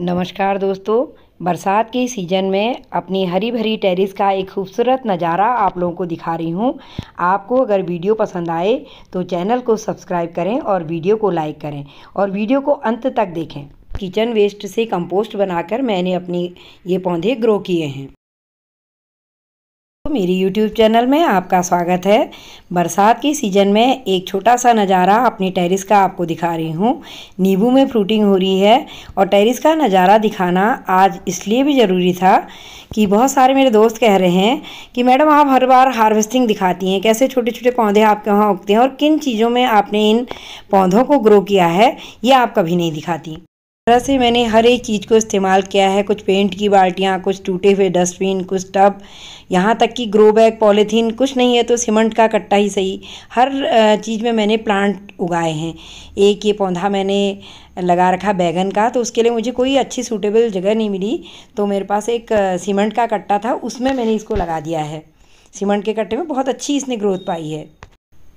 नमस्कार दोस्तों, बरसात के सीज़न में अपनी हरी भरी टेरिस का एक खूबसूरत नज़ारा आप लोगों को दिखा रही हूँ। आपको अगर वीडियो पसंद आए तो चैनल को सब्सक्राइब करें और वीडियो को लाइक करें और वीडियो को अंत तक देखें। किचन वेस्ट से कंपोस्ट बनाकर मैंने अपनी ये पौधे ग्रो किए हैं। मेरी YouTube चैनल में आपका स्वागत है। बरसात के सीज़न में एक छोटा सा नज़ारा अपनी टेरिस का आपको दिखा रही हूँ। नींबू में फ्रूटिंग हो रही है और टेरिस का नज़ारा दिखाना आज इसलिए भी ज़रूरी था कि बहुत सारे मेरे दोस्त कह रहे हैं कि, मैडम, आप हर बार हार्वेस्टिंग दिखाती हैं। कैसे छोटे छोटे पौधे आपके वहाँ उगते हैं और किन चीज़ों में आपने इन पौधों को ग्रो किया है, ये आप कभी नहीं दिखाती? तरह से मैंने हर एक चीज़ को इस्तेमाल किया है। कुछ पेंट की बाल्टियाँ, कुछ टूटे हुए डस्टबिन, कुछ टब। यहाँ तक कि ग्रो बैग, पॉलीथीन, कुछ नहीं है तो सीमेंट का कट्टा ही सही। हर चीज़ में मैंने प्लांट उगाए हैं। एक ये पौधा मैंने लगा रखा बैगन का तो उसके लिए मुझे कोई अच्छी सूटेबल जगह नहीं मिली। तो मेरे पास एक सीमेंट का कट्टा था, उसमें मैंने इसको लगा दिया है। सीमेंट के कट्टे में बहुत अच्छी इसने ग्रोथ पाई है।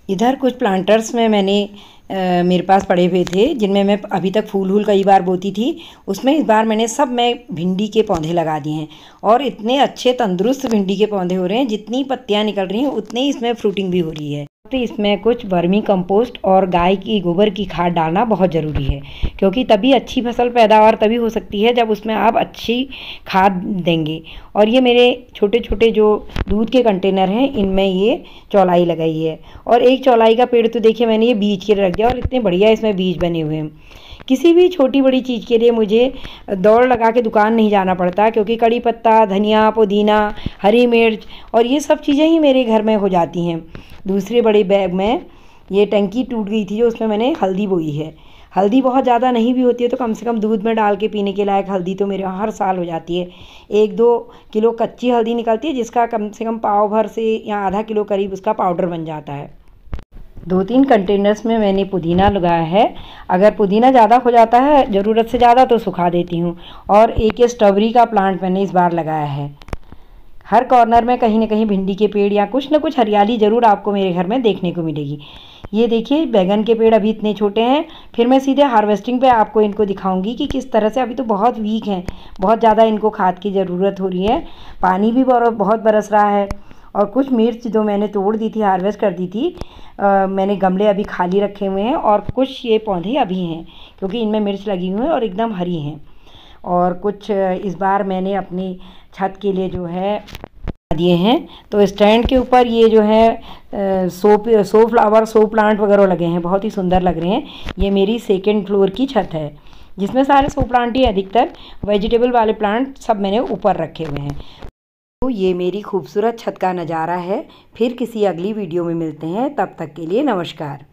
इधर कुछ प्लांटर्स में मैंने आ, मेरे पास पड़े हुए थे जिनमें मैं अभी तक फूल वूल कई बार बोती थी। उसमें इस बार मैंने सब मैं भिंडी के पौधे लगा दिए हैं। और इतने अच्छे तंदुरुस्त भिंडी के पौधे हो रहे हैं जितनी पत्तियाँ निकल रही हैं उतनी इसमें फ्रूटिंग भी हो रही है। तो इसमें कुछ वर्मी कंपोस्ट और गाय की, गोबर की खाद डालना बहुत ज़रूरी है, क्योंकि तभी अच्छी फ़सल पैदावार तभी हो सकती है जब उसमें आप अच्छी खाद देंगे। और ये मेरे छोटे छोटे जो दूध के कंटेनर हैं, इनमें ये चौलाई लगाई है। और एक चौलाई का पेड़ तो देखिए मैंने ये बीज के रख दिया और इतने बढ़िया इसमें बीज बने हुए हैं। किसी भी छोटी बड़ी चीज़ के लिए मुझे दौड़ लगा के दुकान नहीं जाना पड़ता, क्योंकि कड़ी पत्ता, धनिया, पुदीना, हरी मिर्च और ये सब चीज़ें ही मेरे घर में हो जाती हैं। दूसरे बड़े बैग में ये टंकी टूट गई थी जो उसमें मैंने हल्दी बोई है। हल्दी बहुत ज़्यादा नहीं भी होती है तो कम से कम दूध में डाल के पीने के लायक हल्दी तो मेरे हर साल हो जाती है। एक दो किलो कच्ची हल्दी निकलती है जिसका कम से कम पाव भर से या आधा किलो करीब उसका पाउडर बन जाता है। दो तीन कंटेनर्स में मैंने पुदीना लगाया है। अगर पुदीना ज़्यादा हो जाता है, ज़रूरत से ज़्यादा तो सुखा देती हूँ। और एक ये स्ट्रॉबेरी का प्लांट मैंने इस बार लगाया है। हर कॉर्नर में कहीं ना कहीं भिंडी के पेड़ या कुछ ना कुछ हरियाली ज़रूर आपको मेरे घर में देखने को मिलेगी। ये देखिए, बैगन के पेड़ अभी इतने छोटे हैं। फिर मैं सीधे हार्वेस्टिंग पे आपको इनको दिखाऊँगी कि किस तरह से अभी तो बहुत वीक हैं। बहुत ज़्यादा इनको खाद की ज़रूरत हो रही है। पानी भी बहुत बरस रहा है। और कुछ मिर्च जो मैंने तोड़ दी थी हार्वेस्ट कर दी थी आ, मैंने गमले अभी खाली रखे हुए हैं और कुछ ये पौधे अभी हैं क्योंकि इनमें मिर्च लगी हुई है और एकदम हरी हैं। और कुछ इस बार मैंने अपनी छत के लिए जो है दिए हैं। तो स्टैंड के ऊपर ये जो है सो सो फ्लावर सो प्लांट वगैरह लगे हैं बहुत ही सुंदर लग रहे हैं। ये मेरी सेकेंड फ्लोर की छत है जिसमें सारे सो प्लांट ही अधिकतर। वेजिटेबल वाले प्लांट सब मैंने ऊपर रखे हुए हैं। तो ये मेरी खूबसूरत छत का नज़ारा है। फिर किसी अगली वीडियो में मिलते हैं। तब तक के लिए नमस्कार।